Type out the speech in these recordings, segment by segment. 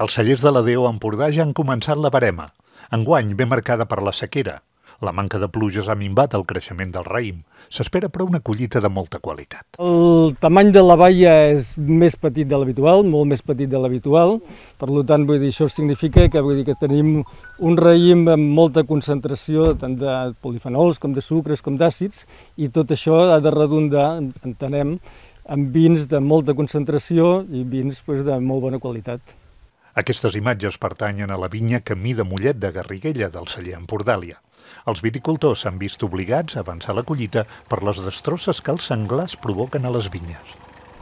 Els cellers de la DO Empordà ja han començat la barema. Enguany ve marcada per la sequera. La manca de pluges ha minvat el creixement del raïm. S'espera però una collita de molta qualitat. El tamany de la baia és més petit de l'habitual, molt més petit de l'habitual. Per tant, vull dir, això significa que, vull dir, que tenim un raïm amb molta concentració tant de polifenols com de sucres com d'àcids i tot això ha de redundar, entenem, amb vins de molta concentració i vins pues, de molt bona qualitat. Aquestes imatges pertanyen a la vinya Camí de Mollet de Garriguella del celler Empordàlia. Els viticultors s'han vist obligats a avançar la collita per les destrosses que els senglars provoquen a les vinyes.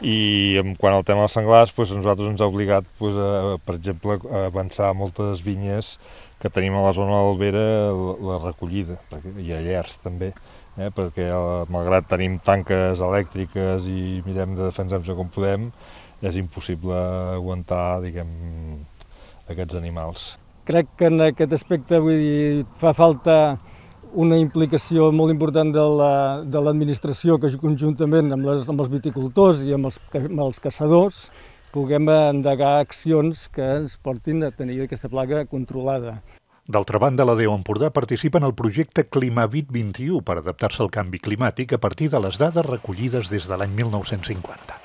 I en quant al tema dels senglars, doncs, nosaltres ens ha obligat, doncs, a, per exemple, a avançar moltes vinyes que tenim a la zona d'Albera la recollida, i a Llers també, eh, perquè malgrat tenim tanques elèctriques i mirem de defensar-nos com podem, és impossible aguantar, diguem, aquests animals. Crec que en aquest aspecte vull dir, fa falta una implicació molt important de l'administració la, de que conjuntament amb, les, amb els viticultors i amb els, amb els caçadors puguem endegar accions que ens portin a tenir aquesta plaga controlada. D'altra banda, la Déu Empordà participa en el projecte Climavit 21 per adaptar-se al canvi climàtic a partir de les dades recollides des de l'any 1950.